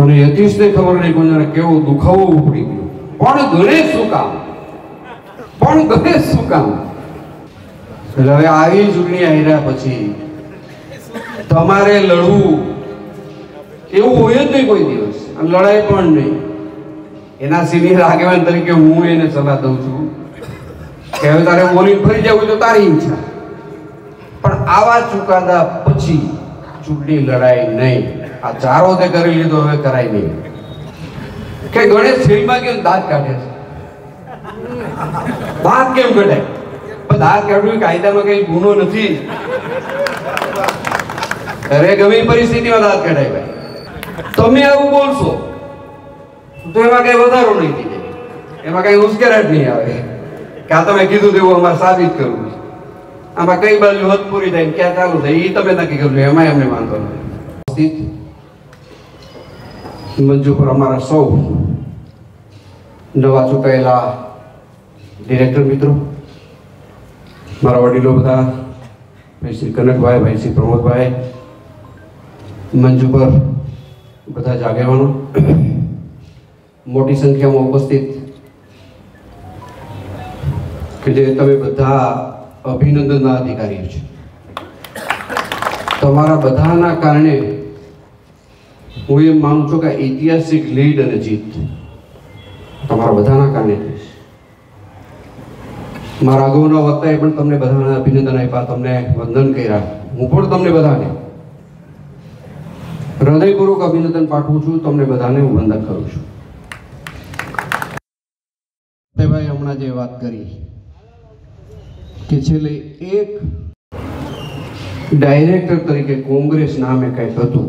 અને યતીશને ખબર નહીં કોઈને કેવો દુખાવો ઉપડી ગયો. પણ ગણેશ શું કામ પણ ગણેશ શું કામ એટલે હવે આવી ચૂંટણી આવ્યા પછી તમારે લડવું એવું હોય જ નહીં કોઈ દિવસ. લડાઈ પણ નહીં. એના સિનિયર આગેવાન તરીકે હું એને સલાહ દઉં છું કે હવે તારે મોરી ફરી જવું તો તારી ઈચ્છા. પણ આવા ચુકાદા પછી ચૂંટણી લડાઈ નહીં. આ ચારો તે કરી લીધો, હવે કરાય નહીં. કે ગણેશ ફિલ્મમાં કેમ દાંત કાઢે છે? દાંત કેમ કાઢે? પણ દાંત કાઢવું કાયદામાં કઈ ગુનો નથી. અરે ગમે પરિસ્થિતિમાં દાંત કઢાય ભાઈ. તમે આવું બોલશો, તો એમાં કઈ વધારો નહીં થઈ એમાં કઈ ઉશ્કેરાટ નહીં આવે. કે આ તમે કીધું તેવું અમારે સાબિત કરવું છે. આમાં કઈ બાજુ હદ પૂરી થાય ક્યાં ચાલુ થાય એ તમે નક્કી કરજો એમાં અમને વાંધો નથી. મંજુ પર અમારા સૌ નવા ચૂંટાયેલા ડિરેક્ટર મિત્રો મારા વડીલો બધા ભાઈ શ્રી કનકભાઈ ભાઈ શ્રી પ્રમોદભાઈ મંજુ પર બધા જ આગેવાનો મોટી સંખ્યામાં ઉપસ્થિત કે જે તમે બધા અભિનંદનના અધિકારીઓ છો. તમારા બધાના કારણે હું એમ માનું છું કે ઐતિહાસિક લીડ અને જીત તમારા બધાના કારણે થઈશ મારા અગાઉના વક્તાએ પણ તમને બધાને અભિનંદન આપ્યા, તમને વંદન કર્યા. હું પણ તમને બધાને હૃદયપૂર્વક અભિનંદન પાઠવું છું, તમને બધાને હું વંદન કરું છું. ભાઈ હમણાં જે વાત કરી કે છેલ્લે એક ડાયરેક્ટર તરીકે કોંગ્રેસ નામે કંઈક હતું.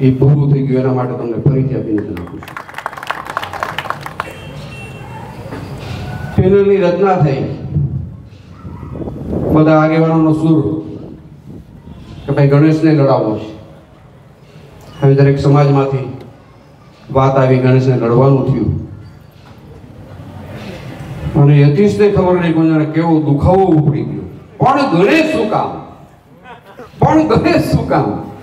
એ પૂરું થઈ ગયું, એના માટે તમને ફરીથી અભિનંદન આપું છું. પેનલની રચના થઈ. બધા આગેવાનોનો સુર કે ભાઈ ગણેશને લડાવવો છે. હવે દરેક સમાજમાંથી વાત આવી ગણેશને લડવાનું થયું. અને યતીશને ખબર નહીં કોઈને કેવો દુખાવો ઉપડી ગયો. પણ ગણેશ શું કામ? પણ ગણેશ શું કામ?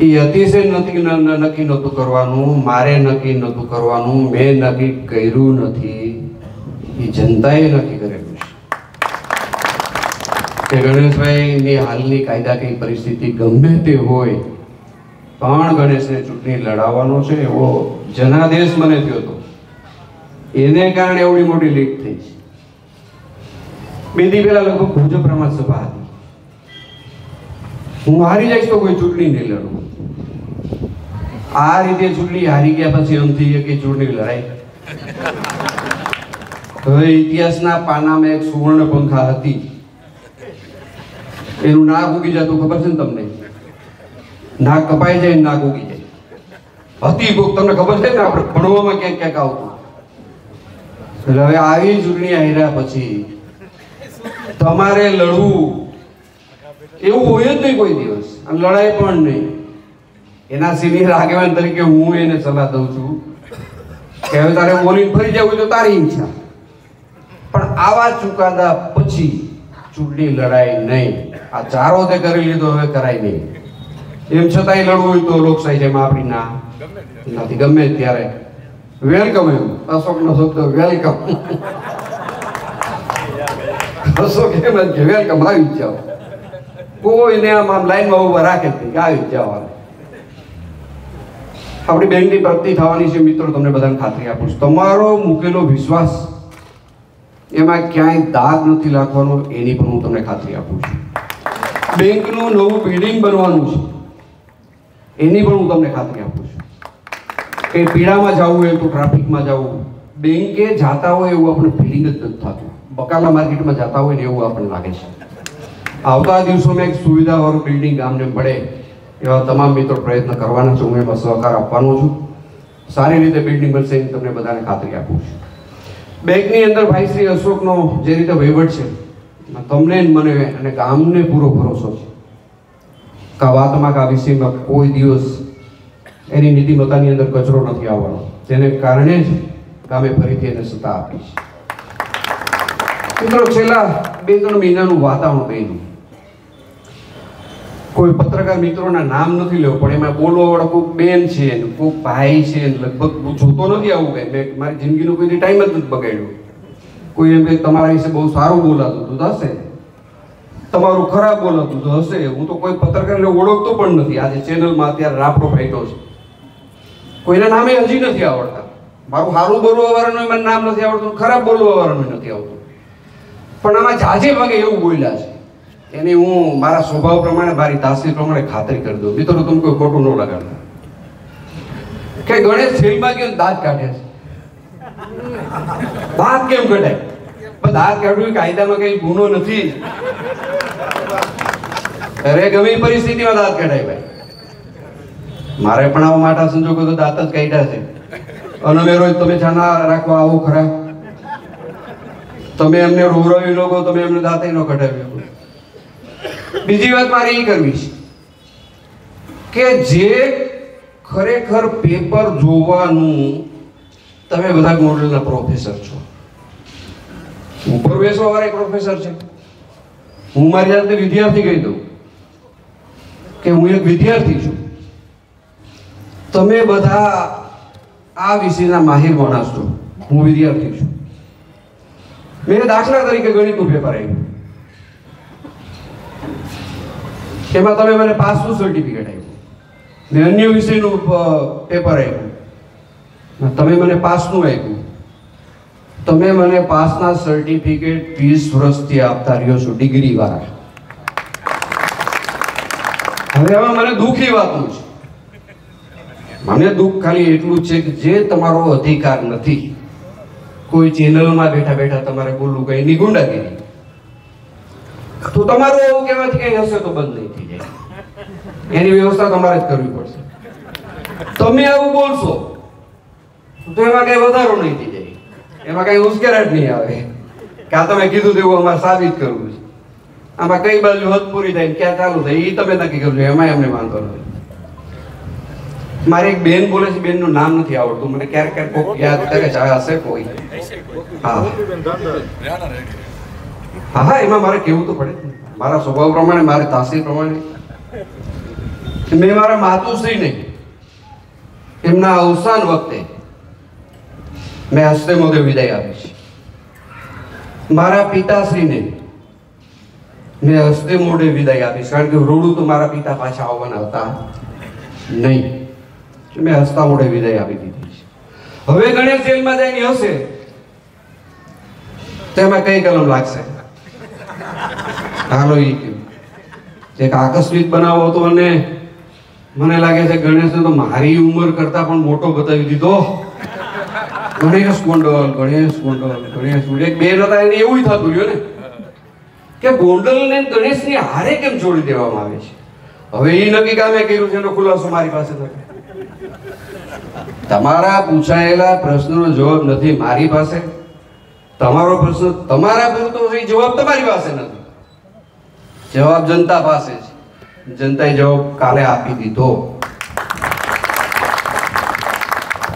એ અતિશય નક્કી ન- ન- નક્કી નહોતું કરવાનું, મારે નક્કી નહોતું કરવાનું, મેં નક્કી કર્યું નથી. એ જનતાએ નક્કી કરેલું છે. ગણેશભાઈની હાલની કાયદાકીય પરિસ્થિતિ ગમે તે હોય, પણ ગણેશને ચૂંટણી લડાવવાનો છે એવો જનાદેશ મને થયો હતો. એને કારણે એવડી મોટી લીક થઈ છે. બે દી લગભગ પ્રમાણ સભા હતી. હું હારી જઈશ તો કોઈ ચૂંટણી નહીં લડું. આ રીતે ચૂંટણી હારી ગયા પછી એમ થઈ કે ચૂંટણી લડાઈ. હવે ઇતિહાસના પાનામાં એક સુવર્ણ પંખા હતી. એનું નાક ઉગી જતું, ખબર છે ને તમને? નાક કપાઈ જાય નાક ઉગી જાય. હતી તમને ખબર છે ને આપણે ભણવામાં ક્યાંક ક્યાંક આવતું? એટલે હવે આવી ચૂંટણી આવ્યા પછી તમારે લડવું. એવું હોય જ નહીં કોઈ દિવસ. અને લડાઈ પણ નહીં. એના સિનિયર આગેવાન તરીકે હું એને સલાહ દઉં છું કે હવે તારે બોલીને ફરી જવું તો તારી ઈચ્છા. પણ આવા ચુકાદા પછી ચૂંટણી લડાઈ નહીં. આ ચારો તે કરી લીધો, હવે કરાય નહીં. એમ છતાંય લડવું હોય તો લોકશાહી જેમ આપણી ના. નથી ગમે ત્યારે. વેલકમ એમ. અશોકનો શબ્દ વેલકમ અશોક એમ જ વેલકમ આવી જાઓ. કોઈને આમ આમ લાઈનમાં ઊભા રાખે કે આવી જ હાલ. આપણી બેંકની પ્રગતિ થવાની છે મિત્રો, તમને બધાને ખાતરી આપું છું. તમારો મૂકેલો વિશ્વાસ, એમાં ક્યાંય દાગ નથી લાગવાનો, એની પણ હું તમને ખાતરી આપું છું. બેંકનું નવું બિલ્ડિંગ બનવાનું છે, એની પણ હું તમને ખાતરી આપું છું. કે પીડામાં જવું હોય તો ટ્રાફિકમાં જવું, બેંકે જાતા હોય એવું આપણે ફિલિંગ જ નથી થતું. બકાલા માર્કેટમાં જતા હોય ને એવું આપણને લાગે છે. આવતા દિવસોમાં એક સુવિધાવાળું બિલ્ડિંગ ગામને મળે એવા તમામ મિત્રો પ્રયત્ન કરવાના છું. હું એમાં સહકાર આપવાનો છું. સારી રીતે બિલ્ડિંગ બનશે એની તમને બધાને ખાતરી આપું છું. બેંકની અંદર ભાઈ શ્રી અશોકનો જે રીતે વહીવટ છે તમને મને અને ગામને પૂરો ભરોસો છે. કા વાતમાં કા વિષયમાં કોઈ દિવસ એની નીતિમત્તાની અંદર કચરો નથી આવવાનો. તેને કારણે જ ગામે ફરીથી એને સત્તા આપી છે. મિત્રો, છેલ્લા બે ત્રણ મહિનાનું વાતાવરણ બન્યું. કોઈ પત્રકાર મિત્રોના નામ નથી લેવું પણ એમાં બોલવા વાળો કોઈક બેન છે ને કોઈક ભાઈ છે લગભગ હું જોતો નથી આવું કઈ. મેં મારી જિંદગીનો કોઈ ટાઈમ જ નથી બગાડ્યો. કોઈ એમ કે તમારા વિશે બહુ સારું બોલાતું હતું હશે. તમારું ખરાબ બોલાતું તો હશે. હું તો કોઈ પત્રકારને ઓળખતો પણ નથી. આજે ચેનલમાં અત્યારે રાપડો ફાટ્યો છે. કોઈના નામે હજી નથી આવડતા. મારું સારું બોલવા વાળાનું મને નામ નથી આવડતું ખરાબ બોલવા વાળાનું નથી આવડતું. પણ આમાં જાજે ભાગે એવું બોલ્યા છે. એની હું મારા સ્વભાવ પ્રમાણે, મારી તાસીર પ્રમાણે ખાતરી કરી દઉં. મિત્રો તમે કોઈ ખોટું ન લગાડતા કે ગણેશ ફિલ્મમાં ગયો દાંત કાઢે છે. દાંત કેમ કઢાય? પણ દાંત કાઢવું કાયદામાં કઈ ગુનો નથી. અરે, ગમે પરિસ્થિતિમાં દાંત કઢાય ભાઈ. મારે પણ આવા માટા સંજોગો તો દાંત જ કાઢ્યા છે. અને અમે રોજ તમે જાના રાખવા આવો ખરા. તમે એમને રોવરાવી લોકો તમે એમને દાંતે ન કઢાવ્યો. બીજી વાત મારે એ કરવી છે કે જે ખરેખર પેપર જોવાનું, તમે બધા મોડલના પ્રોફેસર છો. ઉપર બેસવા વાળા પ્રોફેસર છે. હું મારી જાતે વિદ્યાર્થી કહી દઉં કે હું એક વિદ્યાર્થી છું. તમે બધા આ વિષયના માહિર માણસ છો. હું વિદ્યાર્થી છું. મેં દાખલા તરીકે ગણિતનું પેપર આપ્યું. એમાં તમે મને પાસનું સર્ટિફિકેટ આપ્યું. ને અન્ય વિષયનું પેપર આપ્યું. તમે મને પાસનું આપ્યું. તમે મને પાસના સર્ટિફિકેટ વીસ વર્ષથી આપતા રહ્યો છો ડિગ્રી વાળા. હવે એમાં મને દુઃખી વાતનું છે. મને દુઃખ ખાલી એટલું છે કે જે તમારો અધિકાર નથી, કોઈ ચેનલમાં બેઠા બેઠા તમારે બોલવું કઈ ની ગુંડાગીરી. તો તમારું એવું કહેવાથી કઈ હશે તો બંધ નહીં એની વ્યવસ્થા તમારે જ કરવી પડશે. તમે આવું બોલશો, તો એમાં કઈ વધારો નહીં થઈ જાય. એમાં કઈ ઉશ્કેરાટ નહીં આવે. કે આ તમે કીધું તેવું અમારે સાબિત કરવું છે. આમાં કઈ બાજુ હદ પૂરી થાય ક્યાં ચાલુ થાય એ તમે નક્કી કરજો એમાં અમને વાંધો નથી મારી એક બેન બોલે છે, બેનનું નામ નથી આવડતું, મને ક્યારેક ક્યારેક કોક યાદ કરે છે હશે કોઈ. હા. હા એમાં મારે કેવું તો પડે મારા સ્વભાવ પ્રમાણે, મારી તાસીર પ્રમાણે. મેં મારા માતુશ્રીને એમના અવસાન વખતે મેં હસ્તે મોઢે વિદાય આપી છે. મારા પિતાશ્રીને મેં હસ્તે મોઢે વિદાય આપીશ કારણ કે રૂડું તો મારા પિતા પાછા આવવાના હતા નહીં. મેં હસતા મોઢે વિદાય આપી દીધી છે. હવે ગણેશ જેલમાં જઈને હશે તેમાં કઈ કલમ લાગશે? હાલો એ એક આકસ્મિક બનાવો હતો અને મને લાગે છે ગણેશને તો મારી ઉંમર કરતા પણ મોટો બતાવી દીધો. ગણેશ ગોંડલ ગણેશ ગોંડલ, ગણેશ એક બેન હતા એને એવું થતું રહ્યું ને. કે ગોંડલ ને ગણેશની હારે કેમ જોડી દેવામાં આવે છે? હવે એ નક્કી કામે કર્યું છે, એનો ખુલાસો મારી પાસે નથી તમારા પૂછાયેલા પ્રશ્નનો જવાબ નથી મારી પાસે. તમારો પ્રશ્ન તમારા પૂરતો જવાબ તમારી પાસે નથી. જવાબ જનતા પાસે છે. જનતાએ જવાબ કાલે આપી દીધો.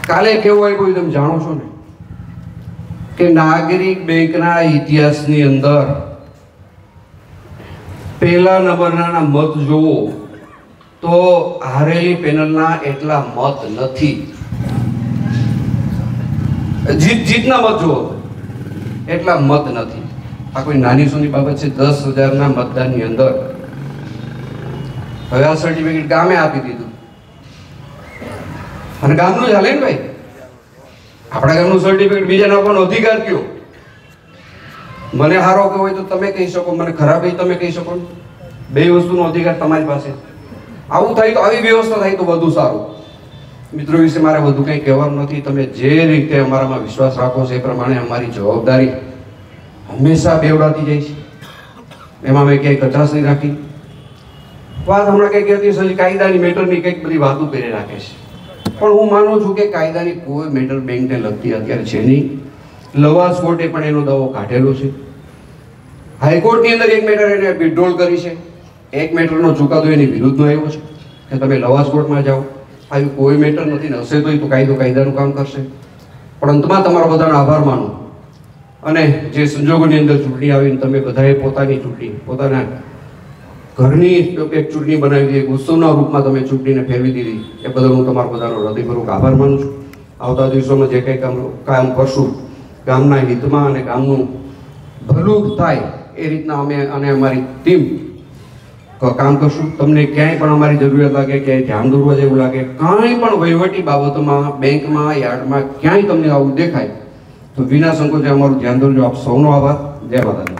કાલે કેવું આવ્યું તમે જાણો છો ને? કે નાગરિક બેંકના ઇતિહાસની અંદર પહેલા નંબરના મત જોવો તો હારેલી પેનલના એટલા મત નથી. જીત જીતના મત જુઓ, એટલા મત નથી. આ કોઈ નાની સુની બાબત છે, દસ હજારના મતદાનની અંદર હવે આ સર્ટિફિકેટ ગામે આપી દીધું. અને ગામનું હાલે ને ભાઈ? આપણા ગામનું સર્ટિફિકેટ બીજાને આપવાનો અધિકાર કયો? મને હારો કે હોય તો તમે કહી શકો, મને ખરાબ હોય તમે કહી શકો બે વસ્તુનો અધિકાર તમારી પાસે. આવું થાય તો આવી વ્યવસ્થા થાય તો વધુ સારું. મિત્રો વિશે મારે વધુ કંઈ કહેવાનું નથી. તમે જે રીતે અમારામાં વિશ્વાસ રાખો છો એ પ્રમાણે અમારી જવાબદારી હંમેશા બેવડાતી જાય છે. એમાં મેં ક્યાંય કચાશ નહીં રાખી. વાત હમણાં કંઈક કહેતી સજી કાયદાની મેટરની કંઈક બધી વાતો કરી રાખે છે. પણ હું માનું છું કે કાયદાની કોઈ મેટર બેંકને લગતી અત્યારે છે નહીં. લવાસ કોર્ટે પણ એનો દાવો કાઢેલો છે. હાઈકોર્ટની અંદર એક મેટર એને વિડ્રોલ કરી છે. એક મેટરનો ચુકાદો એની વિરુદ્ધનો આવ્યો છે, કે તમે લવાસ કોર્ટમાં જાઓ. આવી કોઈ મેટર નથી ને હશે તો કાયદો કાયદાનું કામ કરશે. પણ અંતમાં તમારો બધાનો આભાર માનું. અને જે સંજોગોની અંદર ચૂંટણી આવીને તમે બધાએ પોતાની ચૂંટણી, પોતાના ઘરની એક ચૂંટણી બનાવી દીધી. ઉત્સવના રૂપમાં તમે ચૂંટણીને ફેરવી દીધી. એ બદલ હું તમારો બધાનો હૃદયપૂર્વક આભાર માનું છું. આવતા દિવસોમાં જે કંઈ કામ કામ કરશું, ગામના હિતમાં અને ગામનું ભલું થાય, એ રીતના અમે અને અમારી ટીમ કામ કરશું. તમને ક્યાંય પણ અમારી જરૂરિયાત લાગે, ક્યાંય ધ્યાન દોરવા જેવું લાગે, કાંઈ પણ વહીવટી બાબતોમાં, બેંકમાં, યાર્ડમાં ક્યાંય તમને આવું દેખાય, તો વિના સંકોચે અમારું ધ્યાન દોરજો. આપ સૌનો આભાર. જય માતાજી.